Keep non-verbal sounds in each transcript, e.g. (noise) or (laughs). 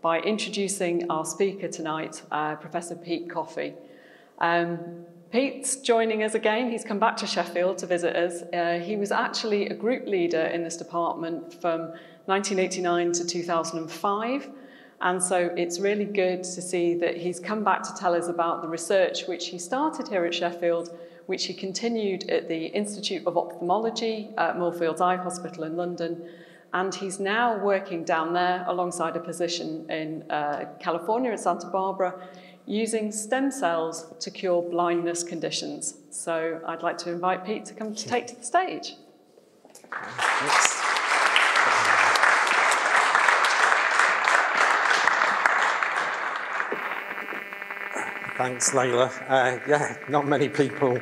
by introducing our speaker tonight, uh, Professor Pete Coffey. Um, Pete's joining us again. He's come back to Sheffield to visit us. Uh, he was actually a group leader in this department from 1989 to 2005. And so it's really good to see that he's come back to tell us about the research which he started here at Sheffield, which he continued at the Institute of Ophthalmology at Moorfields Eye Hospital in London. And he's now working down there alongside a position in uh, California at Santa Barbara using stem cells to cure blindness conditions. So I'd like to invite Pete to come to take to the stage. Thanks. Thanks, Layla. Uh, yeah, not many people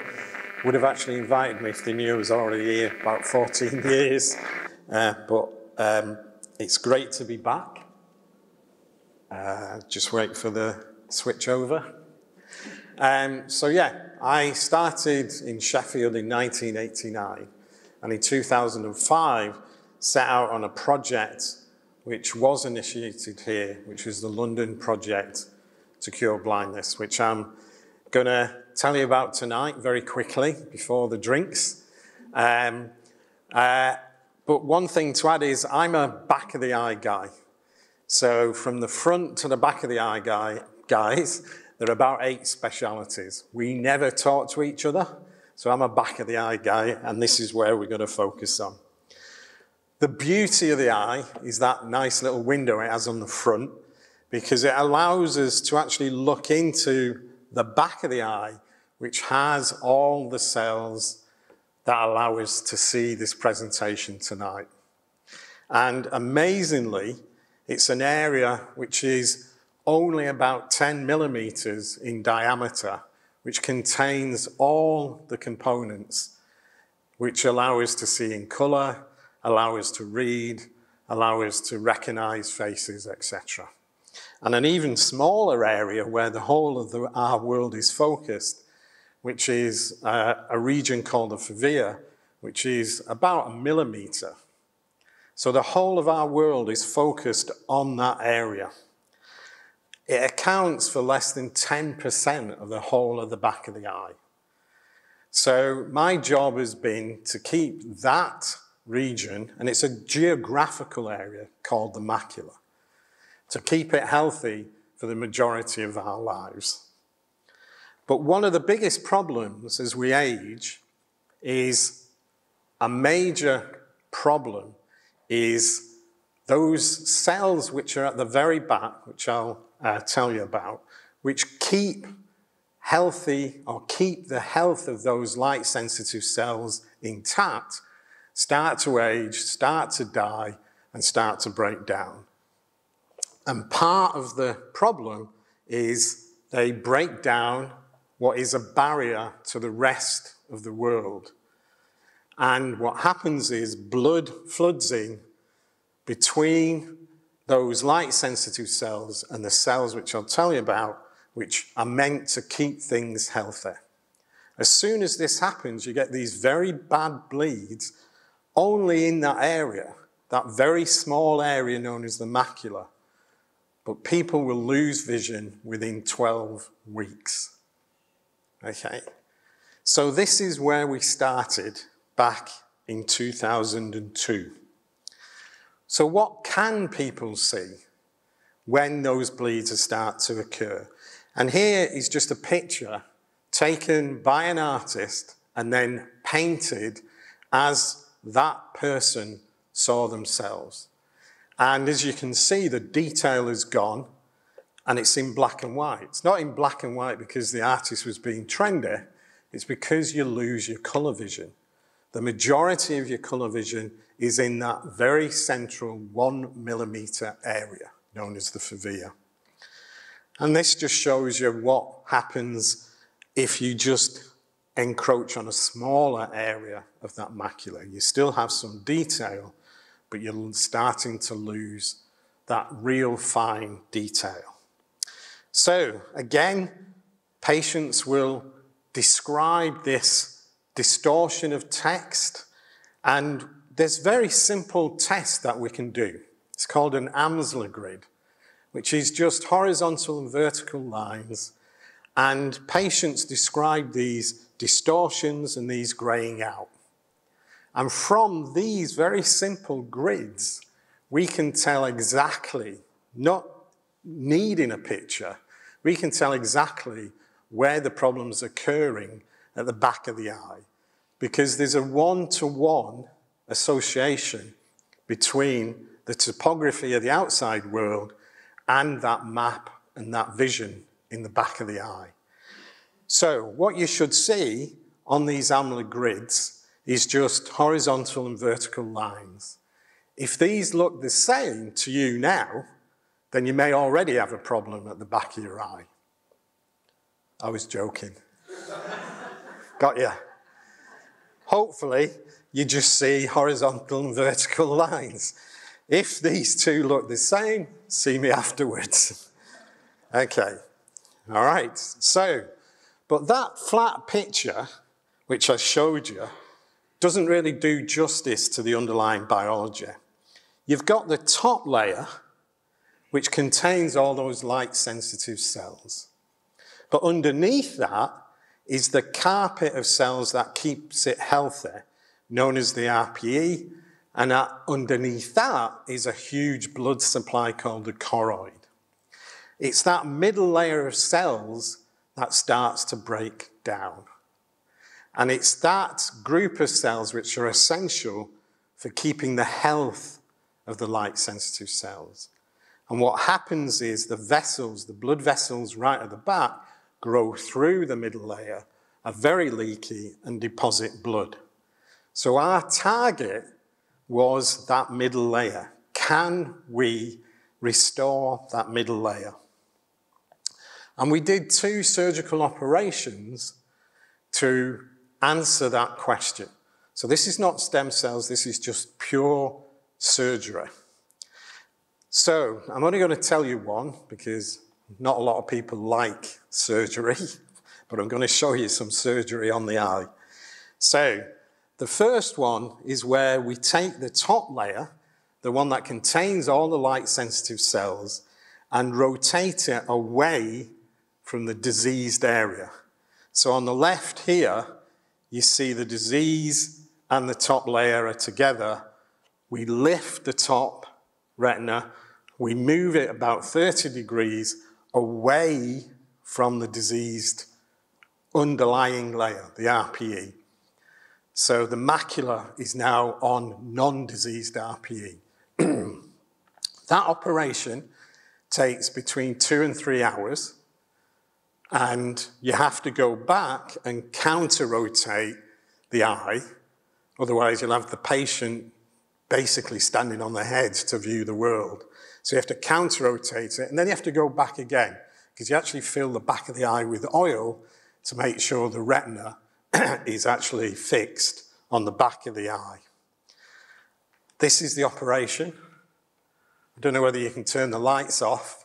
would have actually invited me if they knew I was already here about 14 (laughs) years. Uh, but um, it's great to be back. Uh, just wait for the switch over. Um, so yeah, I started in Sheffield in 1989 and in 2005 set out on a project which was initiated here, which was the London Project to cure blindness, which I'm going to tell you about tonight very quickly before the drinks. Um, uh, but one thing to add is I'm a back of the eye guy. So from the front to the back of the eye guy, guys, there are about eight specialities. We never talk to each other. So I'm a back of the eye guy, and this is where we're going to focus on. The beauty of the eye is that nice little window it has on the front because it allows us to actually look into the back of the eye, which has all the cells that allow us to see this presentation tonight. And amazingly, it's an area which is only about 10 millimeters in diameter, which contains all the components which allow us to see in color, allow us to read, allow us to recognize faces, etc and an even smaller area where the whole of the, our world is focused, which is uh, a region called the fovea, which is about a millimeter. So the whole of our world is focused on that area. It accounts for less than 10% of the whole of the back of the eye. So my job has been to keep that region, and it's a geographical area called the macula to keep it healthy for the majority of our lives. But one of the biggest problems as we age is a major problem is those cells which are at the very back, which I'll uh, tell you about, which keep healthy or keep the health of those light sensitive cells intact, start to age, start to die, and start to break down. And part of the problem is they break down what is a barrier to the rest of the world. And what happens is blood floods in between those light sensitive cells and the cells which I'll tell you about, which are meant to keep things healthy. As soon as this happens, you get these very bad bleeds only in that area, that very small area known as the macula but people will lose vision within 12 weeks. Okay? So, this is where we started back in 2002. So, what can people see when those bleeds start to occur? And here is just a picture taken by an artist and then painted as that person saw themselves. And as you can see, the detail is gone and it's in black and white. It's not in black and white because the artist was being trendy, it's because you lose your colour vision. The majority of your colour vision is in that very central one millimetre area known as the fovea. And this just shows you what happens if you just encroach on a smaller area of that macula. You still have some detail, but you're starting to lose that real fine detail. So, again, patients will describe this distortion of text, and there's very simple test that we can do. It's called an Amsler grid, which is just horizontal and vertical lines. And patients describe these distortions and these graying out. And from these very simple grids, we can tell exactly, not needing a picture, we can tell exactly where the problem's occurring at the back of the eye. Because there's a one-to-one association between the topography of the outside world and that map and that vision in the back of the eye. So what you should see on these Amsler grids is just horizontal and vertical lines. If these look the same to you now, then you may already have a problem at the back of your eye. I was joking. (laughs) Got you. Hopefully, you just see horizontal and vertical lines. If these two look the same, see me afterwards. (laughs) okay, all right, so, but that flat picture, which I showed you, doesn't really do justice to the underlying biology. You've got the top layer, which contains all those light sensitive cells. But underneath that is the carpet of cells that keeps it healthy, known as the RPE, and underneath that is a huge blood supply called the choroid. It's that middle layer of cells that starts to break down. And it's that group of cells which are essential for keeping the health of the light sensitive cells. And what happens is the vessels, the blood vessels right at the back, grow through the middle layer, are very leaky, and deposit blood. So our target was that middle layer. Can we restore that middle layer? And we did two surgical operations to answer that question. So this is not stem cells, this is just pure surgery. So I'm only going to tell you one because not a lot of people like surgery, (laughs) but I'm going to show you some surgery on the eye. So the first one is where we take the top layer, the one that contains all the light sensitive cells, and rotate it away from the diseased area. So on the left here, you see the disease and the top layer are together. We lift the top retina, we move it about 30 degrees away from the diseased underlying layer, the RPE. So the macula is now on non-diseased RPE. (clears throat) that operation takes between two and three hours, and you have to go back and counter-rotate the eye, otherwise you'll have the patient basically standing on their heads to view the world. So you have to counter-rotate it, and then you have to go back again, because you actually fill the back of the eye with oil to make sure the retina (clears throat) is actually fixed on the back of the eye. This is the operation. I don't know whether you can turn the lights off,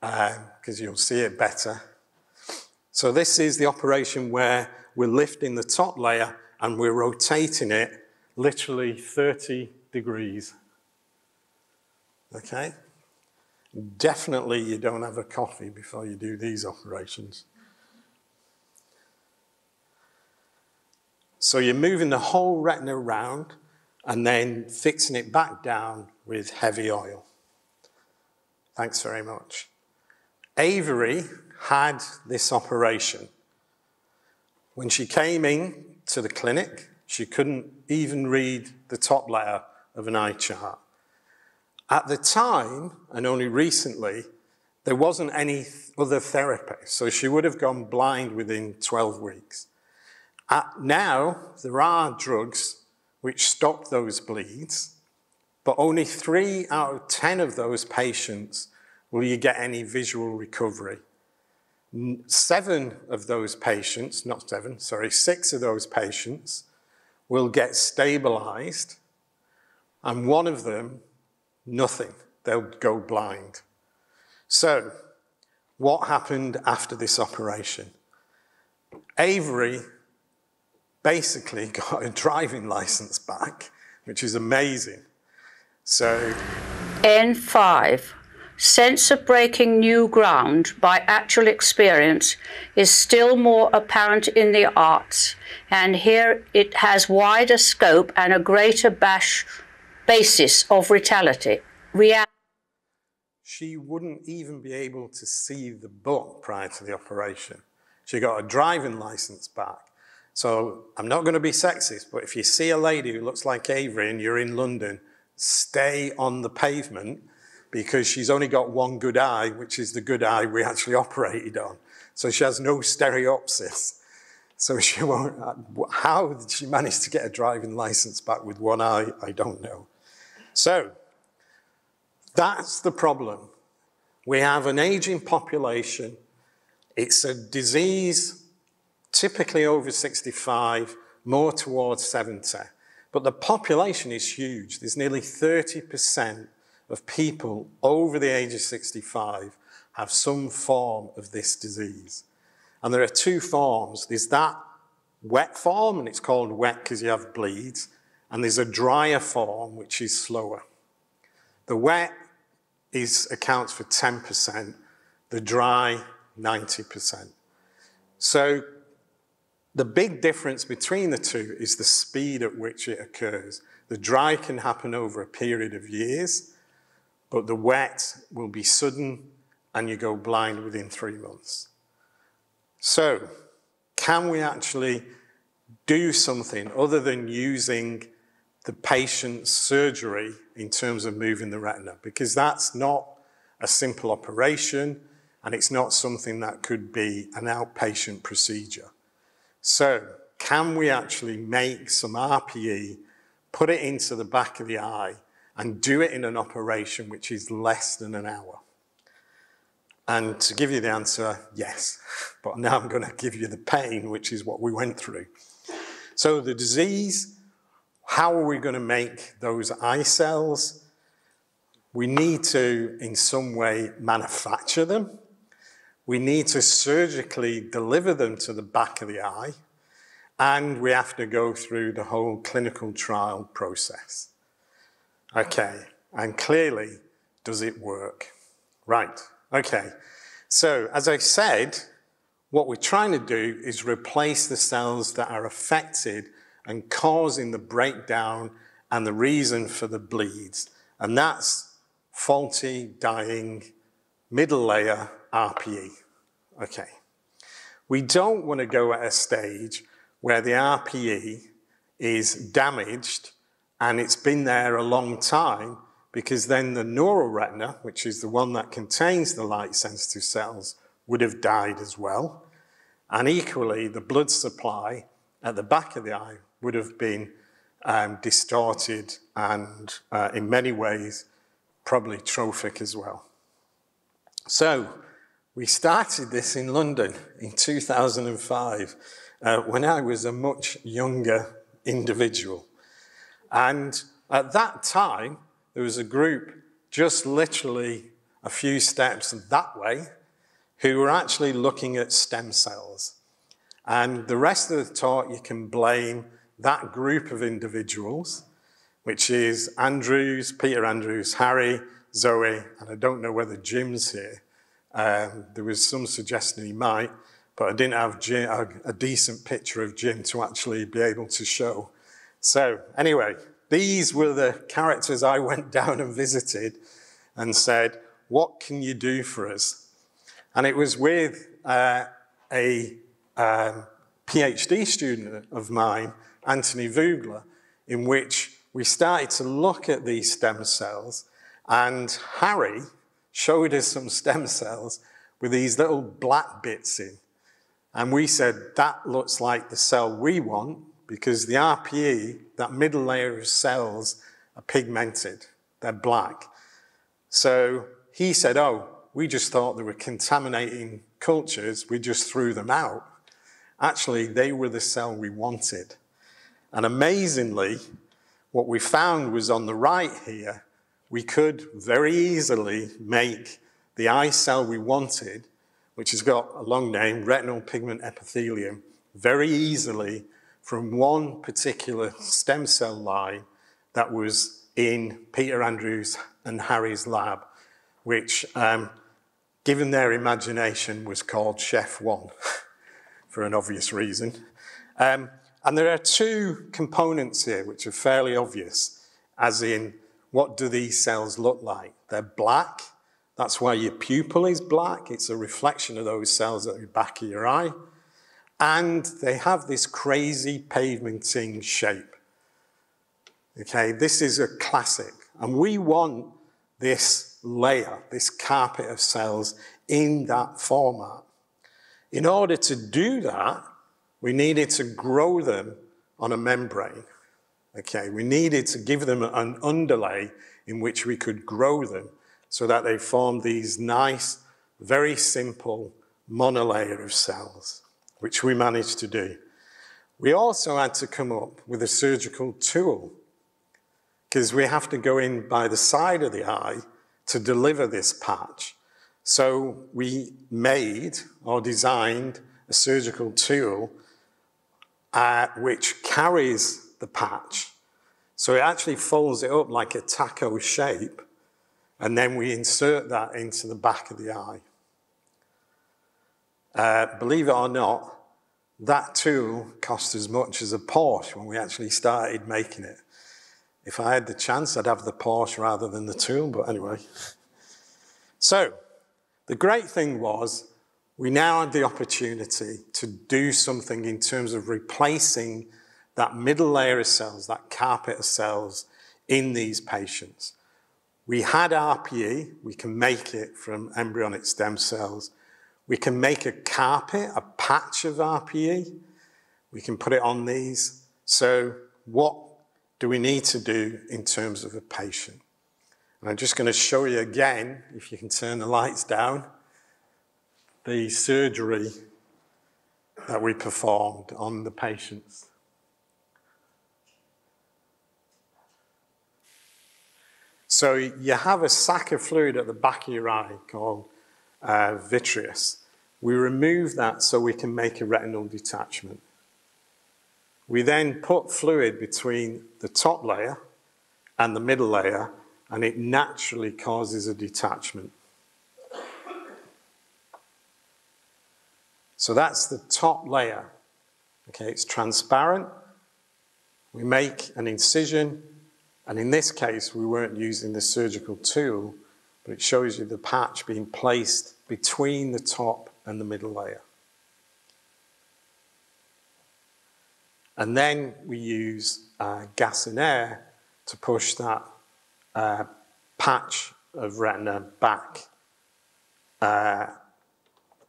because um, you'll see it better. So this is the operation where we're lifting the top layer and we're rotating it literally 30 degrees. Okay? Definitely you don't have a coffee before you do these operations. So you're moving the whole retina around and then fixing it back down with heavy oil. Thanks very much. Avery had this operation. When she came in to the clinic, she couldn't even read the top layer of an eye chart. At the time, and only recently, there wasn't any other therapy, so she would have gone blind within 12 weeks. At now, there are drugs which stop those bleeds, but only three out of 10 of those patients will you get any visual recovery. Seven of those patients, not seven, sorry, six of those patients will get stabilized, and one of them Nothing. They'll go blind. So, what happened after this operation? Avery basically (laughs) got a driving license back, which is amazing. So, N5 sense of breaking new ground by actual experience is still more apparent in the arts, and here it has wider scope and a greater bash basis of reality. Real- she wouldn't even be able to see the book prior to the operation. She got a driving license back. So I'm not going to be sexist, but if you see a lady who looks like Avery and you're in London, stay on the pavement because she's only got one good eye, which is the good eye we actually operated on. So she has no stereopsis. So (laughs) she won't, how did she manage to get a driving license back with one eye? I don't know. So that's the problem. We have an aging population. It's a disease typically over 65, more towards 70. But the population is huge. There's nearly 30% of people over the age of 65 have some form of this disease. And there are two forms. There's that wet form, and it's called wet because you have bleeds, and there's a drier form, which is slower. The wet is, accounts for 10%, the dry, 90%. So the big difference between the two is the speed at which it occurs. The dry can happen over a period of years, but the wet will be sudden and you go blind within three months. So, can we actually do something other than using the patient's surgery in terms of moving the retina? Because that's not a simple operation and it's not something that could be an outpatient procedure. So, can we actually make some RPE, put it into the back of the eye, and do it in an operation which is less than an hour? And to give you the answer, yes. But now I'm going to give you the pain, which is what we went through. So, the disease, how are we going to make those eye cells? We need to, in some way, manufacture them. We need to surgically deliver them to the back of the eye. And we have to go through the whole clinical trial process. Okay, and clearly, does it work? Right, okay. So, as I said, what we're trying to do is replace the cells that are affected and causing the breakdown and the reason for the bleeds. And that's faulty, dying, middle layer RPE. Okay. We don't want to go at a stage where the RPE is damaged and it's been there a long time because then the neural retina, which is the one that contains the light sensitive cells, would have died as well. And equally, the blood supply at the back of the eye would have been um, distorted and, uh, in many ways, probably trophic as well. So, we started this in London in 2005 uh, when I was a much younger individual. And at that time, there was a group just literally a few steps that way who were actually looking at stem cells. And the rest of the talk, you can blame that group of individuals, which is Andrews, Peter Andrews, Harry, Zoe, and I don't know whether Jim's here. Um, there was some suggestion he might, but I didn't have Jim, a, a decent picture of Jim to actually be able to show. So, anyway, these were the characters I went (laughs) down and visited and said, What can you do for us? And it was with uh, a um, PhD student of mine, Anthony Vugler, in which we started to look at these stem cells. And Harry showed us some stem cells with these little black bits in. And we said, that looks like the cell we want because the RPE, that middle layer of cells, are pigmented. They're black. So he said, oh, we just thought they were contaminating cultures. We just threw them out. Actually, they were the cell we wanted. And amazingly, what we found was on the right here, we could very easily make the eye cell we wanted which has got a long name, retinal pigment epithelium, very easily from one particular stem cell line that was in Peter Andrews and Harry's lab. which, um, given their imagination, was called Shef One, (laughs) for an obvious reason. Um, and there are two components here which are fairly obvious, as in, what do these cells look like? They're black, that's why your pupil is black. It's a reflection of those cells at the back of your eye. And they have this crazy pavementing shape. Okay, this is a classic. And we want this layer, this carpet of cells in that format. In order to do that, we needed to grow them on a membrane. Okay, we needed to give them an underlay in which we could grow them so that they formed these nice, very simple monolayer of cells, which we managed to do. We also had to come up with a surgical tool because we have to go in by the side of the eye to deliver this patch. So we made or designed a surgical tool uh, which carries the patch. So it actually folds it up like a taco shape, and then we insert that into the back of the eye. Uh, believe it or not, that tool cost as much as a Porsche when we actually started making it. If I had the chance, I'd have the Porsche rather than the tool, but anyway. So, the great thing was we now had the opportunity to do something in terms of replacing that middle layer of cells, that carpet of cells in these patients. We had RPE, we can make it from embryonic stem cells. We can make a carpet, a patch of RPE. We can put it on these. So what do we need to do in terms of a patient? And I'm just going to show you again, if you can turn the lights down, the surgery that we performed on the patients. So you have a sac of fluid at the back of your eye called uh, vitreous. We remove that so we can make a retinal detachment. We then put fluid between the top layer and the middle layer, and it naturally causes a detachment. So that's the top layer. Okay, it's transparent. We make an incision and in this case, we weren't using the surgical tool, but it shows you the patch being placed between the top and the middle layer. And then we use uh, gas and air to push that uh, patch of retina back, uh,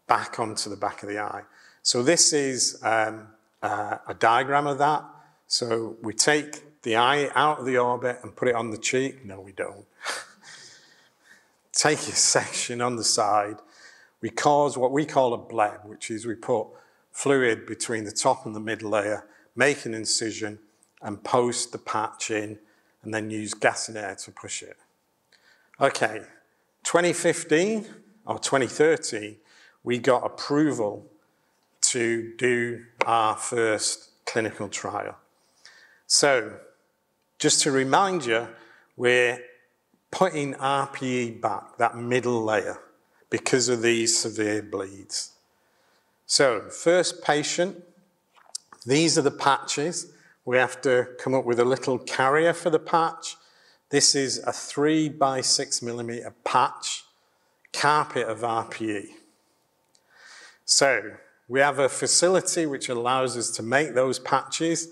back onto the back of the eye. So this is um, uh, a diagram of that. So we take the eye out of the orbit and put it on the cheek? No, we don't. (laughs) Take a section on the side. We cause what we call a bleb, which is we put fluid between the top and the middle layer, make an incision, and post the patch in, and then use gas and air to push it. Okay, 2015 or 2013, we got approval to do our first clinical trial. So just to remind you, we're putting RPE back, that middle layer, because of these severe bleeds. So, first patient, these are the patches. We have to come up with a little carrier for the patch. This is a three by six millimeter patch, carpet of RPE. So, we have a facility which allows us to make those patches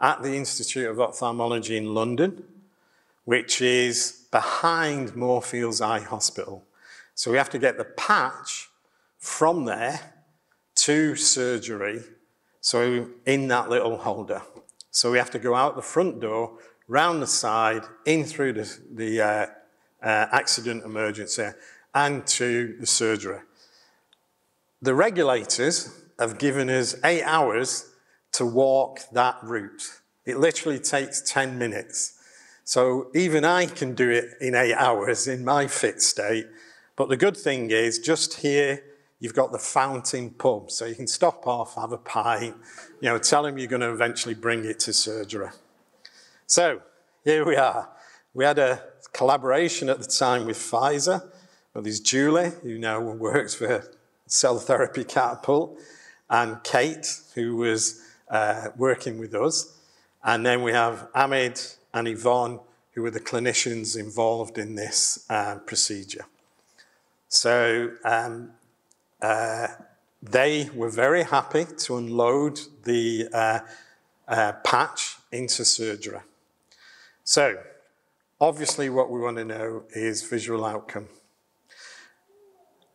at the Institute of Ophthalmology in London, which is behind Moorfields Eye Hospital. So we have to get the patch from there to surgery, so in that little holder. So we have to go out the front door, round the side, in through the, the uh, uh, accident emergency, and to the surgery. The regulators have given us eight hours to walk that route. It literally takes 10 minutes. So even I can do it in eight hours in my fit state. But the good thing is, just here, you've got the fountain pub. So you can stop off, have a pint, you know, tell them you're going to eventually bring it to surgery. So here we are. We had a collaboration at the time with Pfizer. But there's Julie, who now works for Cell Therapy Catapult, and Kate, who was uh, working with us. And then we have Ahmed and Yvonne, who were the clinicians involved in this uh, procedure. So um, uh, they were very happy to unload the uh, uh, patch into surgery. So, obviously, what we want to know is visual outcome.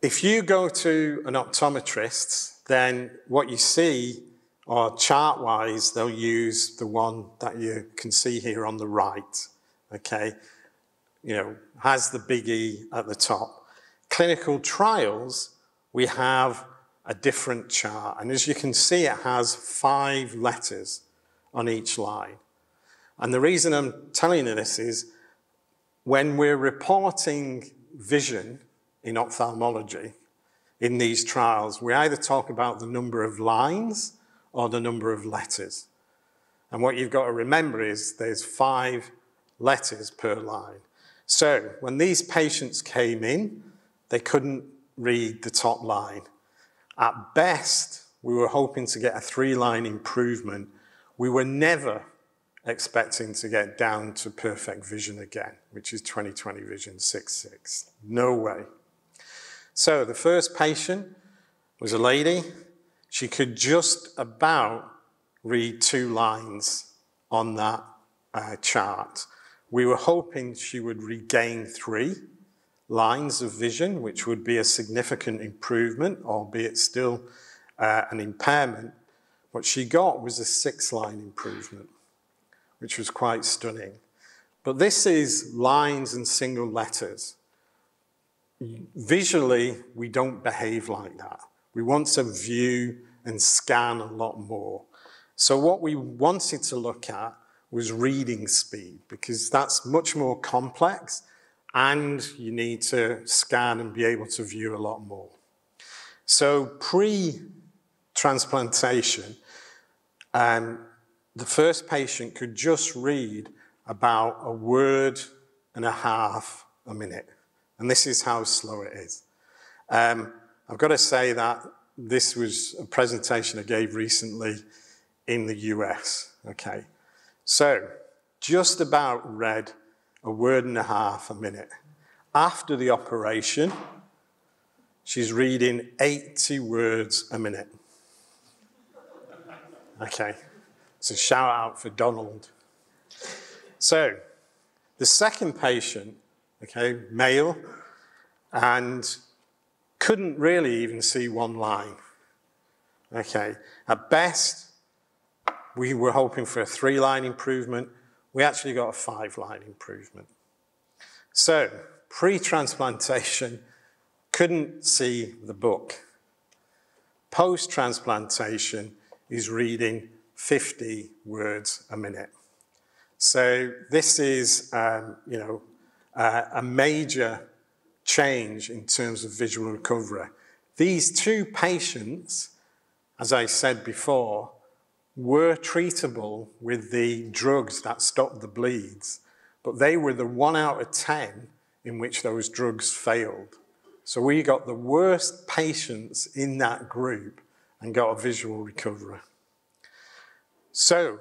If you go to an optometrist, then what you see, or chart wise, they'll use the one that you can see here on the right. Okay, you know, has the big E at the top. Clinical trials, we have a different chart. And as you can see, it has five letters on each line. And the reason I'm telling you this is when we're reporting vision in ophthalmology in these trials, we either talk about the number of lines or the number of letters. And what you've got to remember is there's five letters per line. So when these patients came in, they couldn't read the top line. At best, we were hoping to get a three line improvement. We were never expecting to get down to perfect vision again, which is 20/20 vision 6.6. No way. So the first patient was a lady. She could just about read two lines on that uh, chart. We were hoping she would regain three lines of vision, which would be a significant improvement, albeit still uh, an impairment. What she got was a six line improvement, which was quite stunning. But this is lines and single letters. Visually, we don't behave like that. We want to view and scan a lot more. So, what we wanted to look at was reading speed because that's much more complex and you need to scan and be able to view a lot more. So pre-transplantation, um, the first patient could just read about a word and a half a minute. And this is how slow it is. Um, I've got to say that this was a presentation I gave recently in the US. Okay. So, just about read a word and a half a minute. After the operation, she's reading 80 words a minute. Okay, so shout out for Donald. So, the second patient, okay, male, and couldn't really even see one line. Okay, at best, we were hoping for a three line improvement. We actually got a five line improvement. So, pre transplantation, couldn't see the book. Post transplantation is reading 50 words a minute. So, this is, um, you know, uh, a major change in terms of visual recovery. These two patients, as I said before, were treatable with the drugs that stopped the bleeds, but they were the one out of 10 in which those drugs failed. So we got the worst patients in that group and got a visual recovery. So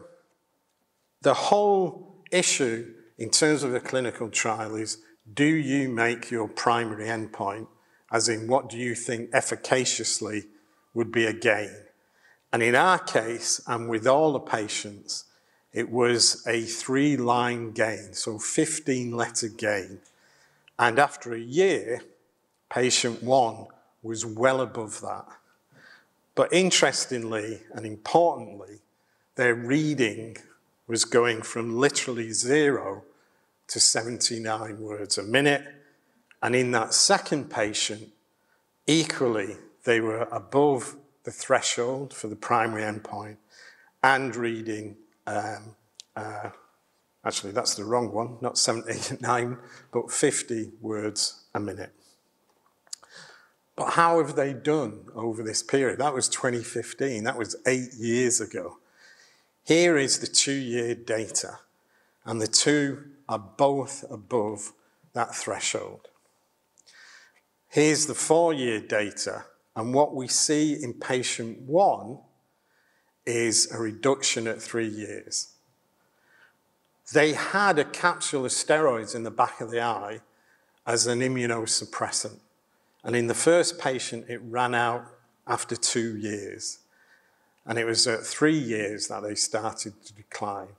the whole issue in terms of a clinical trial is do you make your primary endpoint, as in what do you think efficaciously would be a gain? And in our case, and with all the patients, it was a three line gain, so 15 letter gain. And after a year, patient one was well above that. But interestingly and importantly, their reading was going from literally zero to 79 words a minute. And in that second patient, equally, they were above the threshold for the primary endpoint and reading, um, uh, actually, that's the wrong one, not 79, but 50 words a minute. But how have they done over this period? That was 2015, that was eight years ago. Here is the two year data, and the two are both above that threshold. Here's the four-year data, and what we see in patient one is a reduction at three years. They had a capsule of steroids in the back of the eye as an immunosuppressant, and in the first patient, it ran out after two years, and it was at three years that they started to decline.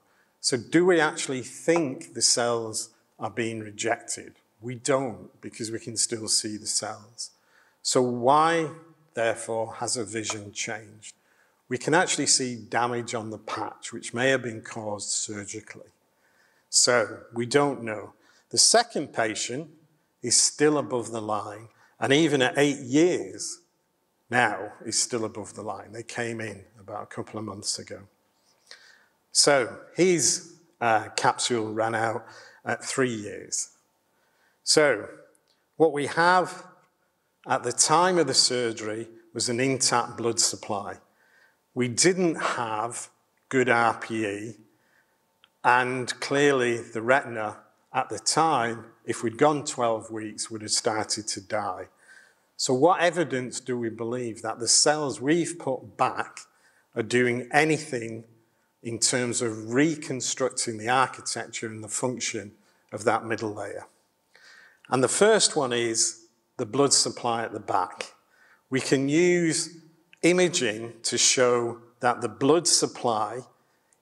So do we actually think the cells are being rejected? We don't, because we can still see the cells. So why, therefore, has a vision changed? We can actually see damage on the patch, which may have been caused surgically. So we don't know. The second patient is still above the line, and even at eight years now is still above the line. They came in about a couple of months ago. So his uh, capsule ran out at three years. So what we have at the time of the surgery was an intact blood supply. We didn't have good RPE, and clearly the retina at the time, if we'd gone 12 weeks, would have started to die. So what evidence do we believe that the cells we've put back are doing anything in terms of reconstructing the architecture and the function of that middle layer? And the first one is the blood supply at the back. We can use imaging to show that the blood supply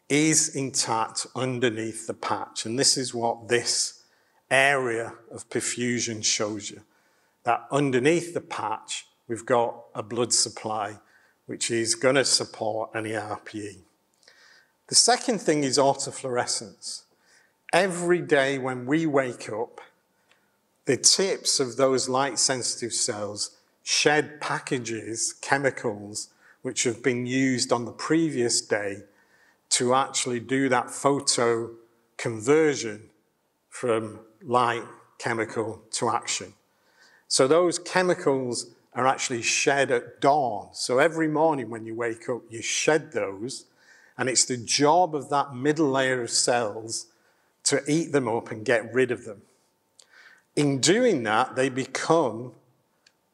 is intact underneath the patch. And this is what this area of perfusion shows you. That underneath the patch, we've got a blood supply which is going to support any RPE. The second thing is autofluorescence. Every day when we wake up, the tips of those light sensitive cells shed packages, chemicals, which have been used on the previous day to actually do that photo conversion from light chemical to action. So those chemicals are actually shed at dawn. So every morning when you wake up, you shed those, and it's the job of that middle layer of cells to eat them up and get rid of them. In doing that, they become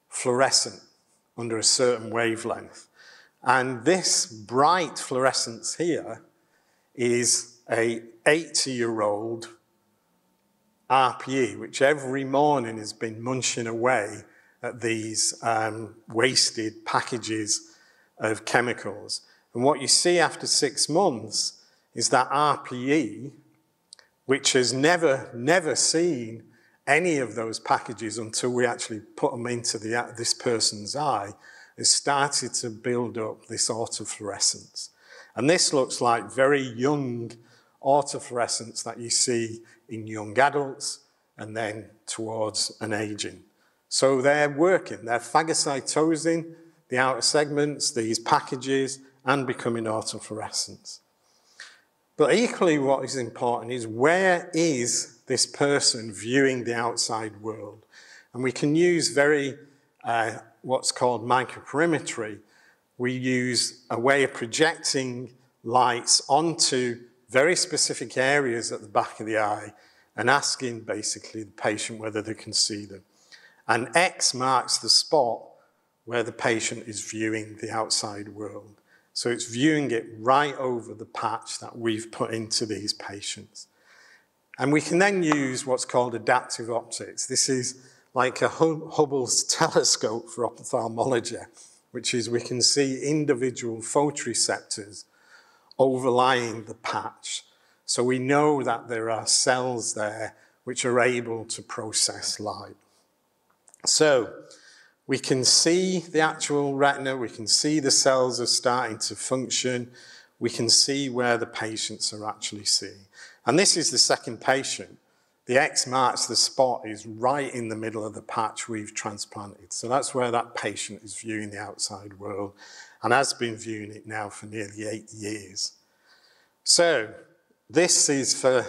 fluorescent under a certain wavelength. And this bright fluorescence here is a 80-year-old RPE, which every morning has been munching away at these um, wasted packages of chemicals. And what you see after six months is that RPE, which has never, never seen any of those packages until we actually put them into the, this person's eye has started to build up this autofluorescence. And this looks like very young autofluorescence that you see in young adults and then towards an aging. So they're working, they're phagocytosing the outer segments, these packages, and becoming autofluorescent. But equally, what is important is where is this person viewing the outside world. And we can use very, uh, what's called microperimetry. We use a way of projecting lights onto very specific areas at the back of the eye and asking basically the patient whether they can see them. And X marks the spot where the patient is viewing the outside world. So it's viewing it right over the patch that we've put into these patients. And we can then use what's called adaptive optics. This is like a Hubble's (laughs) telescope for ophthalmology, which is we can see individual photoreceptors overlying the patch. So we know that there are cells there which are able to process light. So we can see the actual retina, we can see the cells are starting to function, we can see where the patients are actually seeing. And this is the second patient. The X marks the spot is right in the middle of the patch we've transplanted. So that's where that patient is viewing the outside world and has been viewing it now for nearly eight years. So this is for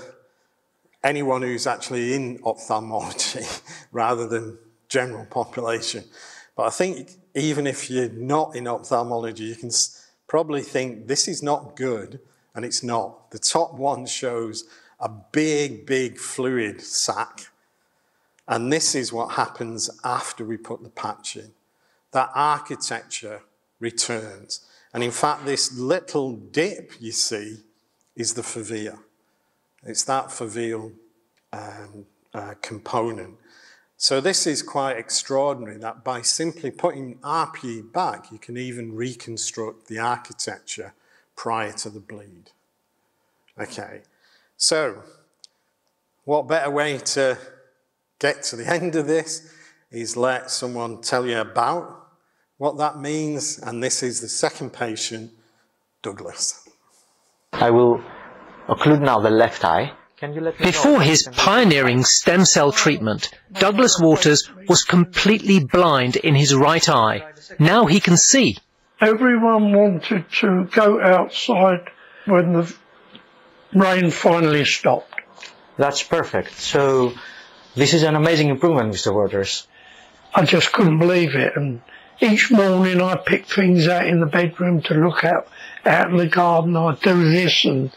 anyone who's actually in ophthalmology (laughs) rather than general population. But I think even if you're not in ophthalmology, you can probably think this is not good and it's not. The top one shows a big, big fluid sac And this is what happens after we put the patch in. That architecture returns. And in fact, this little dip you see is the fovea. It's that foveal um, uh, component. So this is quite extraordinary that by simply putting RPE back, you can even reconstruct the architecture prior to the bleed. Okay, so what better way to get to the (laughs) end of this is let someone tell you about what that means. And this is the second patient, Douglas. I will occlude now the left eye. Before his pioneering stem cell treatment, Douglas Waters was completely blind in his right eye. Now he can see. Everyone wanted to go outside when the rain finally stopped. That's perfect. So this is an amazing improvement, Mr. Waters. I just couldn't believe it. And each morning I pick things out in the bedroom to look out, out in the garden. I do this and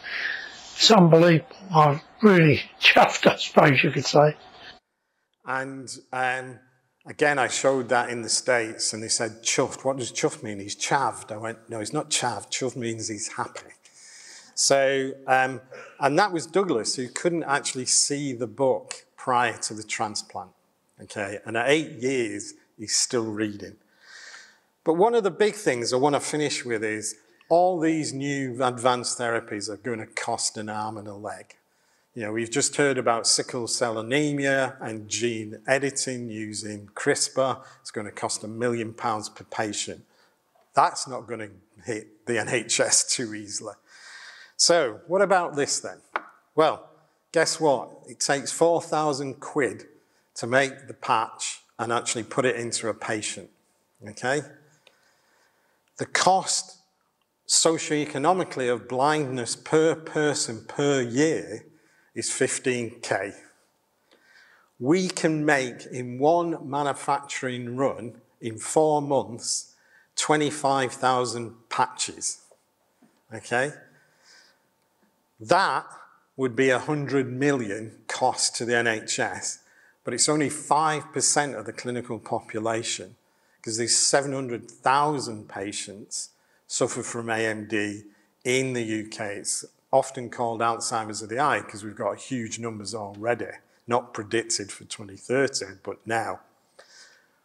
it's unbelievable. I'm really (laughs) chuffed, I suppose you could say. And um, again, I showed that in the States and they said, chuffed. What does chuffed mean? He's chaved. I went, no, he's not chaved. Chuffed means he's happy. So, um, and that was Douglas, who couldn't actually see the book prior to the transplant. Okay, and at eight years, he's still reading. But one of the big things I want to finish with is all these new advanced therapies are going to cost an arm and a leg. You know, we've just heard about sickle cell anemia and gene editing using CRISPR. It's going to cost a million pounds per patient. That's not going to hit the NHS too easily. So, what about this then? Well, guess what? It takes 4,000 quid to make the patch and actually put it into a patient. Okay? The cost socioeconomically of blindness per person per year is 15k. We can make in one manufacturing run in four months 25,000 patches. Okay? That would be 100 million cost to the NHS, but it's only 5% of the clinical population because there's 700,000 patients suffer from AMD in the UK. It's often called Alzheimer's of the eye because we've got huge numbers already, not predicted for 2030, but now.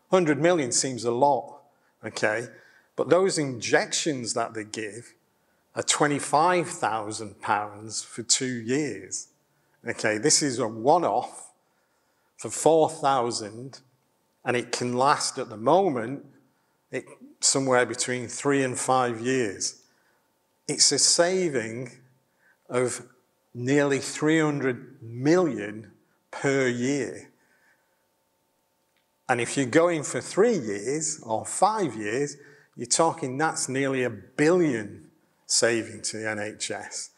100 million seems a lot, okay? But those injections that they give are 25,000 pounds for two years. Okay, this is a one-off for 4,000 and it can last at the moment it, somewhere between three and five years. It's a saving of nearly 300 million per year. And if you're going for three years or five years, you're talking that's nearly a billion saving to the NHS.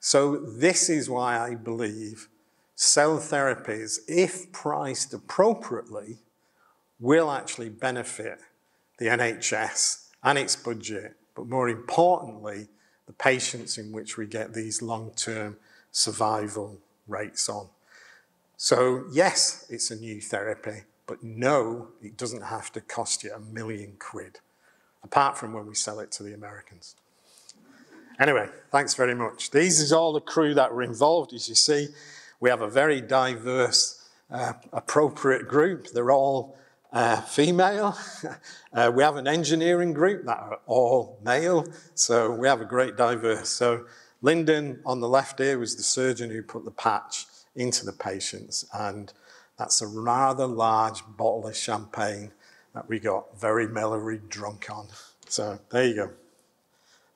So this is why I believe cell therapies, if priced appropriately, will actually benefit the NHS and its budget, but more importantly, the patients in which we get these long-term survival rates on. So yes, it's a new therapy, but no, it doesn't have to cost you a million quid, apart from when we sell it to the Americans. Anyway, thanks very much. These is all the crew that were involved. As you see, we have a very diverse, uh, appropriate group. They're all uh, female. (laughs) uh, we have an engineering group that are all male. So we have a great diverse. So Lyndon on the left here was the surgeon who put the patch into the patients. And that's a rather large bottle of champagne that we got very mellowly drunk on. So there you go.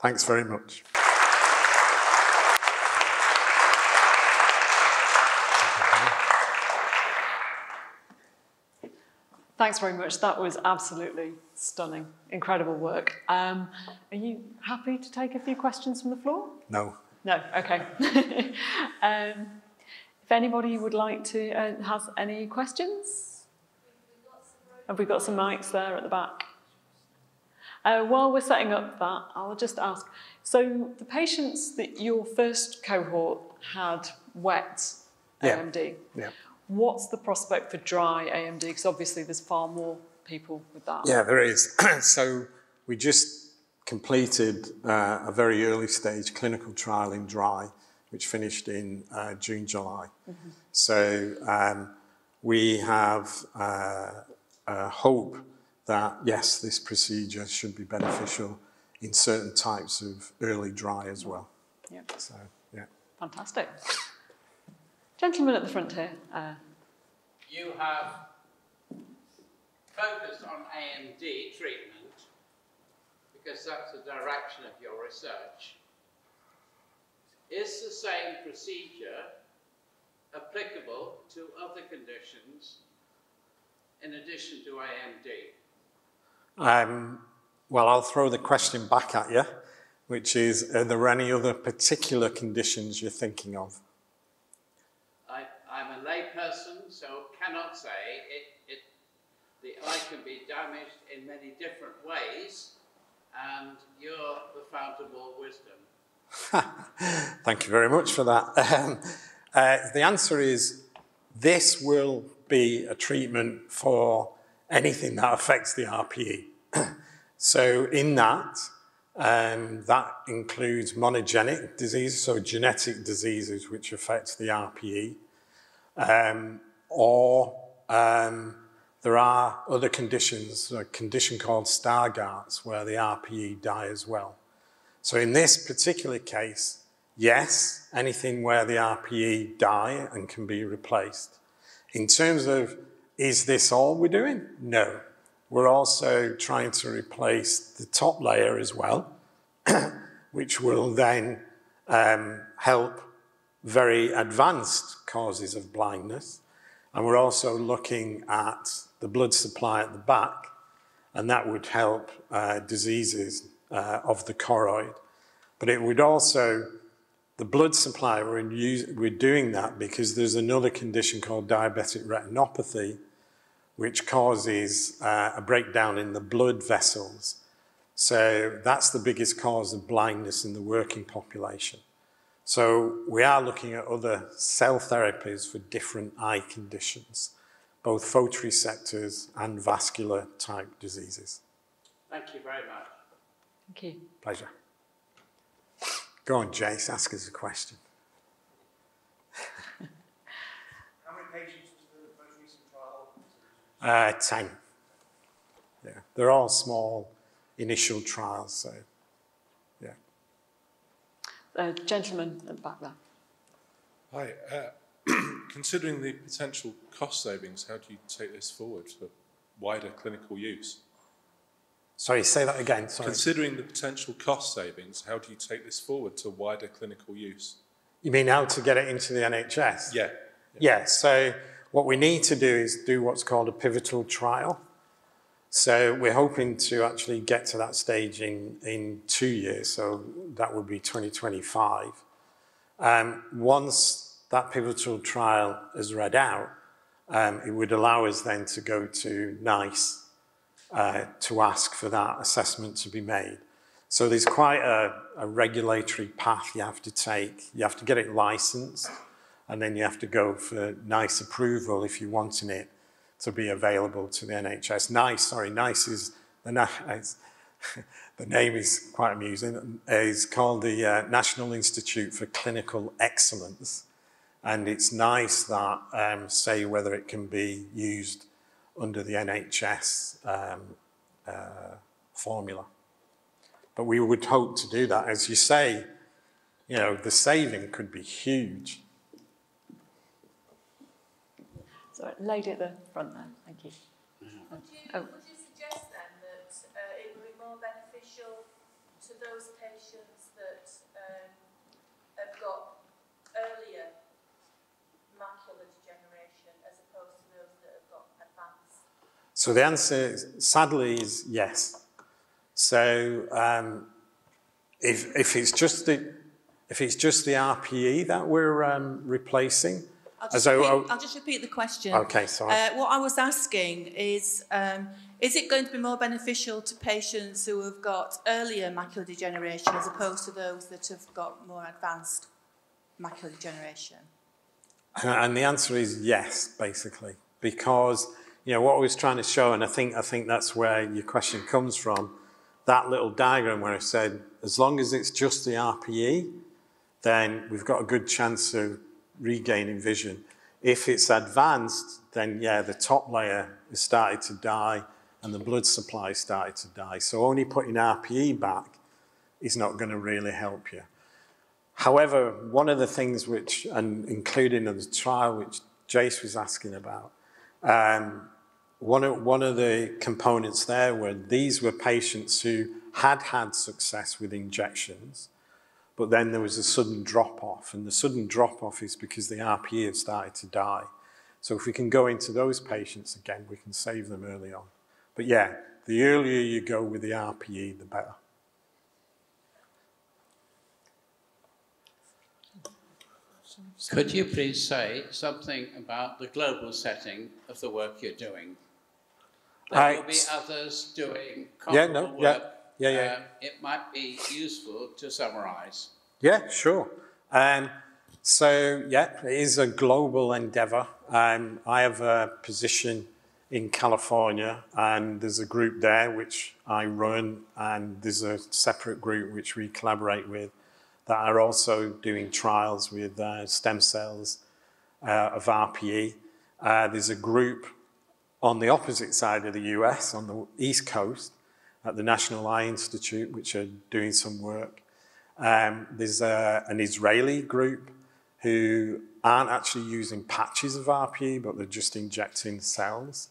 Thanks very much. Thanks very much. That was absolutely stunning. Incredible work. Um, are you happy to take a few questions from the floor? No. No, okay. (laughs) um, if anybody would like to, uh, has any questions? Have we got some mics there at the back? Uh, while we're setting up that, I'll just ask, so the patients that your first cohort had wet Yeah. AMD, Yeah. What's the prospect for dry AMD? Because obviously there's far more people with that. Yeah, there is. (clears throat) so we just completed uh, a very early stage clinical trial in dry, which finished in uh, June, July. Mm-hmm. So um, we have uh, hope that, yes, this procedure should be beneficial in certain types of early dry as well. Yep. So, yeah. Fantastic. Gentleman at the front here. Uh, you have focused on AMD treatment because that's the direction of your research. Is the same procedure applicable to other conditions in addition to AMD? Um, well, I'll throw the question back at you, which is, are there any other particular conditions you're thinking of? Layperson, so cannot say. It, it, the eye can be damaged in many different ways, and you're the fount of all wisdom. (laughs) Thank you very much for that. (laughs) Um, uh, the answer is this will be a treatment for anything that affects the RPE. (clears throat) so in that, um, that includes monogenic diseases, so genetic diseases which affect the RPE, um, or um, there are other conditions, a condition called Stargardt's, where the RPE die as well. So in this particular case, yes, anything where the RPE die and can be replaced. In terms of, is this all we're doing? No. We're also trying to replace the top layer as well, (clears throat) which will then um, help very advanced causes of blindness. And we're also looking at the blood supply at the back, and that would help uh, diseases uh, of the choroid. But it would also, the blood supply, we're, use, we're doing that because there's another condition called diabetic retinopathy, which causes uh, a breakdown in the blood vessels. So that's the biggest cause of blindness in the working population. So we are looking at other cell therapies for different eye conditions, both photoreceptors and vascular type diseases. Thank you very much. Thank you. Pleasure. Go on, Jace, ask us a question. (laughs) How many patients was the most recent trial? Uh, 10. Yeah, they're all small initial trials, so yeah. Uh, gentleman at the back there. Hi. Uh, (clears throat) considering the potential cost savings, how do you take this forward for wider clinical use? Sorry, say that again. Sorry. Considering the potential cost savings, how do you take this forward to wider clinical use? You mean how to get it into the NHS? Yeah. Yeah, yeah so what we need to do is do what's called a pivotal trial. So we're hoping to actually get to that stage in, in two years, so that would be 2025. Um, once that pivotal trial is read out, um, it would allow us then to go to NICE uh, to ask for that assessment to be made. So there's quite a, a regulatory path you have to take. You have to get it licensed and then you have to go for NICE approval if you're wanting it to be available to the NHS. NICE, sorry, NICE is the, (laughs) the name is quite amusing. It's called the uh, National Institute for Clinical Excellence, and it's nice that um, say whether it can be used under the NHS um, uh, formula. But we would hope to do that. As you say, you know, the saving could be huge. So, lady at the front there, thank you. Would you, oh. would you suggest then that uh, it would be more beneficial to those patients that um, have got earlier macular degeneration as opposed to those that have got advanced? So the answer, sadly, is yes. So um, if, if it's just the if it's just the RPE that we're um, replacing, I'll just, repeat, oh, I'll just repeat the question. Okay, sorry. Uh, what I was asking is, um, is it going to be more beneficial to patients who have got earlier macular degeneration as opposed to those that have got more advanced macular degeneration? And the answer is yes, basically, because you know what I was trying to show, and I think I think that's where your question comes from. That little diagram where I said, as long as it's just the RPE, then we've got a good chance of regaining vision. If it's advanced, then yeah, the top layer has started to die and the blood supply started to die. So only putting RPE back is not going to really help you. However, one of the things which, and including in the trial which Jace was asking about, um, one, of, one of the components there were these were patients who had had success with injections, but then there was a sudden drop off, and the sudden drop off is because the RPE had started to die. So if we can go into those patients again, we can save them early on. But yeah, the earlier you go with the RPE, the better. Could you please say something about the global setting of the work you're doing? There I- will be others doing comparable Yeah, no, work. yeah, yeah, yeah. Um, it might be useful to summarise. Yeah, sure. Um, so, yeah, it is a global endeavor. Um, I have a position in California, and there's a group there which I run, and there's a separate group which we collaborate with that are also doing trials with uh, stem cells uh, of RPE. Uh, there's a group on the opposite side of the US, on the East Coast, at the National Eye Institute, which are doing some work. Um, there's a, an Israeli group who aren't actually using patches of RPE, but they're just injecting cells.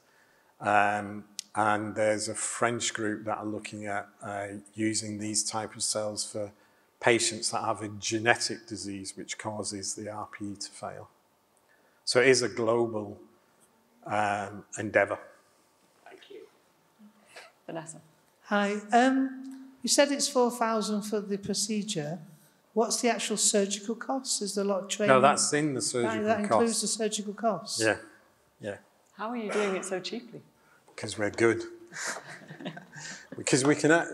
Um, and there's a French group that are looking at uh, using these type of cells for patients that have a genetic disease which causes the RPE to fail. So it is a global um, endeavour. Thank you. Vanessa. Hi. Um, you said it's 4,000 for the procedure. What's the actual surgical cost? Is there a lot of training? No, that's in the surgical That, that includes cost. the surgical cost? Yeah, yeah, How are you doing it so cheaply? because we're good. (laughs) because we can, uh,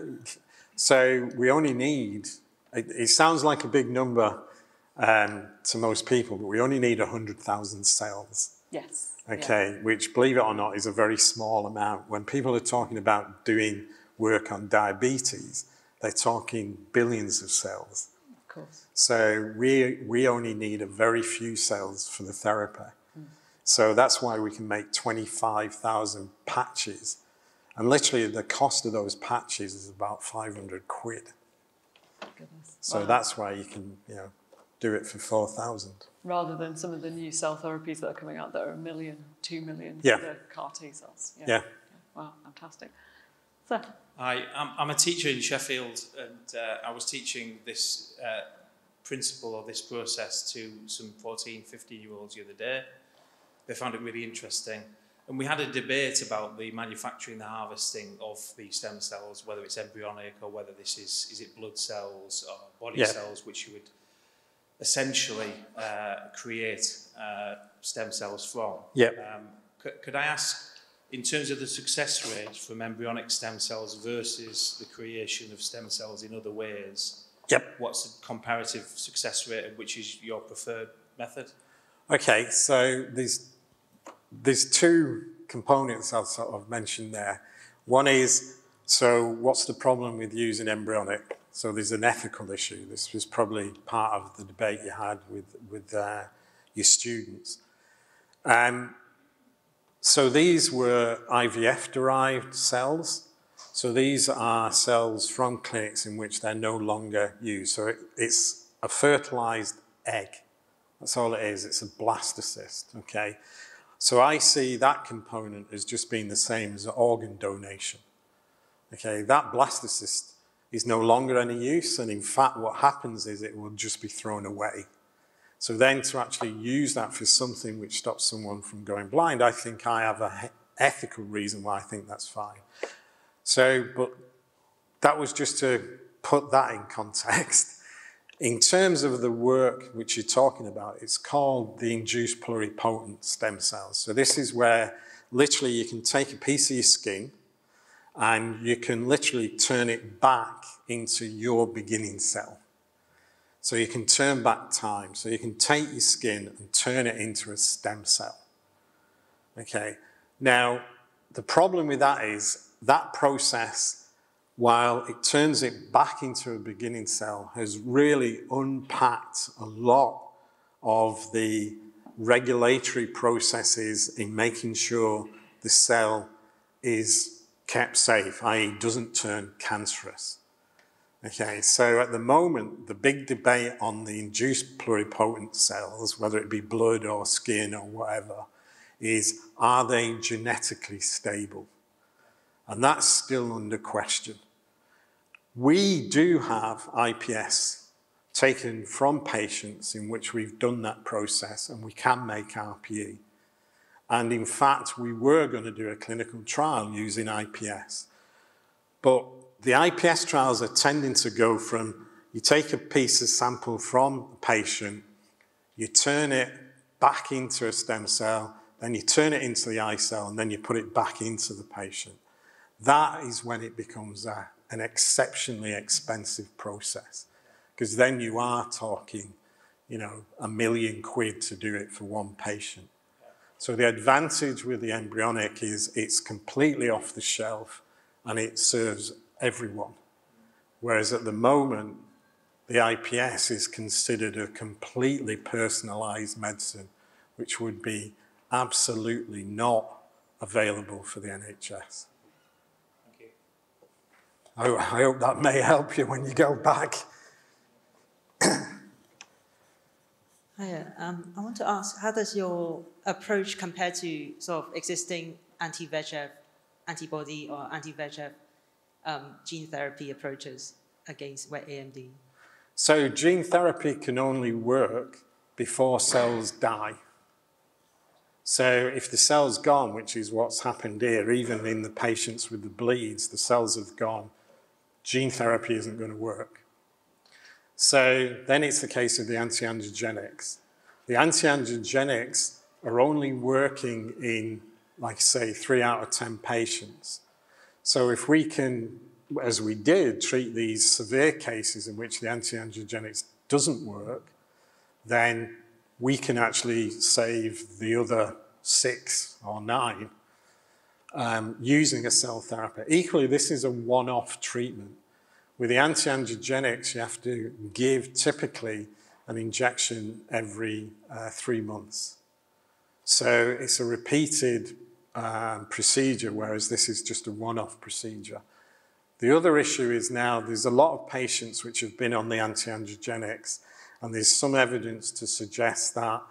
so we only need, it, it sounds like a big number um, to most people, but we only need 100,000 cells. Yes. Okay, which, believe it or not, is a very small amount. When people are talking about doing work on diabetes, they're talking billions of cells. Of course. So we, we only need a very few cells for the therapy. Mm. So that's why we can make 25,000 patches. And literally the cost of those patches is about 500 quid. Goodness. So Wow. that's why you can, you know, do it for 4,000. Rather than some of the new cell therapies that are coming out that are a million, two million, Yeah. the CAR T cells. Yeah. Wow, fantastic. So, Hi, I'm, I'm a teacher in Sheffield and uh, I was teaching this uh, principle or this process to some 14, 15 year olds the other day. They found it really interesting. And we had a debate about the manufacturing, the harvesting of the stem cells, whether it's embryonic or whether this is, is it blood cells or body Yeah. cells, which you would essentially uh, create uh, stem cells from. Yep. Um, could I ask, in terms of the success rate from embryonic stem cells versus the creation of stem cells in other ways, Yep. what's the comparative success rate and which is your preferred method? Okay, so there's there's two components I've sort of mention there. One is so what's the problem with using embryonic? So there's an ethical issue. This was probably part of the debate you had with with uh, your students. Um, so these were IVF derived cells. So these are cells from clinics in which they're no longer used. So it, it's a fertilized egg. That's all it is. It's a blastocyst, okay? So I see that component as just being the same as organ donation. Okay, that blastocyst is no longer any use, and in fact, what happens is it will just be thrown away. So then to actually use that for something which stops someone from going blind, I think I have a he- ethical reason why I think that's fine. So, but that was just to put that in context. (laughs) In terms of the work which you're talking about, it's called the induced pluripotent stem cells. So this is where literally you can take a piece of your skin and you can literally turn it back into your beginning cell. So you can turn back time. So you can take your skin and turn it into a stem cell. Okay. Now, the problem with that is that process, while it turns it back into a beginning cell, has really unpacked a lot of the regulatory processes in making sure the cell is kept safe, i.e., doesn't turn cancerous. Okay, so at the moment, the big debate on the induced pluripotent cells, whether it be blood or skin or whatever, is are they genetically stable? And that's still under question. We do have IPS taken from patients in which we've done that process and we can make RPE. And in fact, we were going to do a clinical trial using IPS. But the IPS trials are tending to go from you take a piece of sample from a patient, you turn it back into a stem cell, then you turn it into the eye cell, and then you put it back into the patient. That is when it becomes a, an exceptionally expensive process, because then you are talking, you know, a million quid to do it for one patient. So the advantage with the embryonic is it's completely off the shelf and it serves everyone. Whereas at the moment, the IPS is considered a completely personalized medicine, which would be absolutely not available for the NHS. Thank you. I, I hope that may help you when you go back. (coughs) Hiya. Um, I want to ask, how does your approach compare to sort of existing anti-VEGF antibody or anti-VEGF um, gene therapy approaches against wet AMD? So gene therapy can only work before cells die. So if the cell's gone, which is what's happened here, even in the patients with the bleeds, the cells have gone, gene therapy isn't going to work. So then it's the case of the anti-angiogenics. The anti-angiogenics are only working in, like say, three out of 10 patients. So if we can, as we did, treat these severe cases in which the anti-angiogenics doesn't work, then we can actually save the other six or nine um, using a cell therapy. Equally, this is a one-off treatment. With the anti-angiogenics, you have to give typically an injection every uh, three months. So it's a repeated um, procedure, whereas this is just a one-off procedure. The other issue is now there's a lot of patients which have been on the anti-angiogenics and there's some evidence to suggest that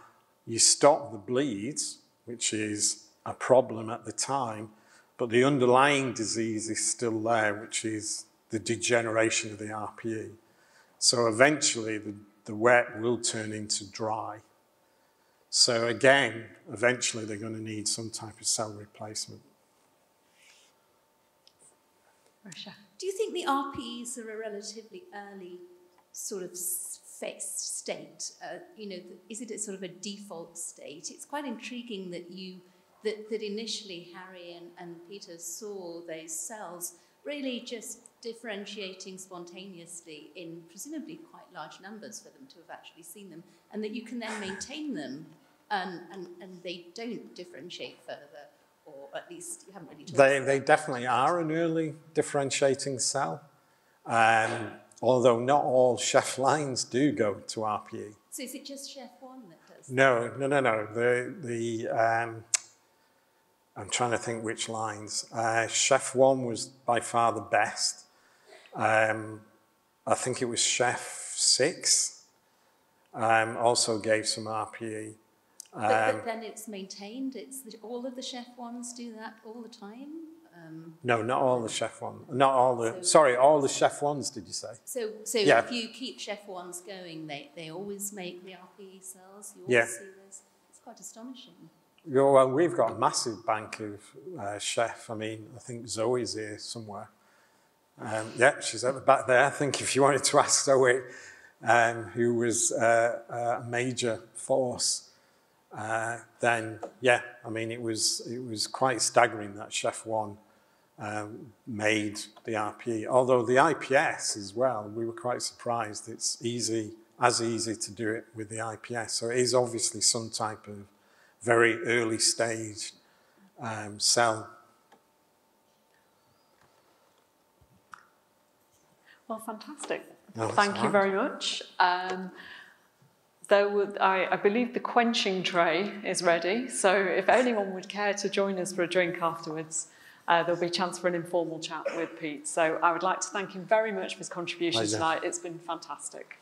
you stop the bleeds, which is a problem at the time, but the underlying disease is still there, which is the degeneration of the RPE. So eventually the, the wet will turn into dry. So again, eventually they're going to need some type of cell replacement. Do you think the RPEs are a relatively early sort of fixed state? Uh, you know, is it a sort of a default state? It's quite intriguing that you that, that initially Harry and, and Peter saw those cells really just differentiating spontaneously in presumably quite large numbers for them to have actually seen them, and that you can then maintain them and, and, and they don't differentiate further, or at least you haven't really talked They, they definitely are an early differentiating cell. Um, although not all Shef lines do go to RPE. So is it just Shef One that does? No, no, no, no. The, the, um, I'm trying to think which lines. Uh, Shef One was by far the best. Um, I think it was Shef six. Um, also gave some RPE. Um, but, but, then it's maintained. It's the, all of the Shef ones do that all the time. Um, no, not all the Shef ones. Not all the. So, sorry, all the Shef ones. Did you say? So, so yeah. if you keep Shef ones going, they, they always make the RPE cells. You always yeah. see this. It's quite astonishing. Yeah, well, we've got a massive bank of uh, Shef. I mean, I think Zoe's here somewhere. Um, yeah, she's at the back there. I think if you wanted to ask Zoe, um, who was uh, a major force uh, then yeah, I mean it was it was quite staggering that Shef One um, made the RPE. Although the IPS as well, we were quite surprised. It's easy as easy to do it with the IPS. So it is obviously some type of very early stage um, cell. Well, fantastic. No, Thank you right. very much. Um, there would, I, I believe the quenching tray is ready, so if anyone would care to join us for a drink afterwards, uh, there'll be a chance for an informal chat with Pete. So I would like to thank him very much for his contribution Pleasure. tonight. It's been fantastic.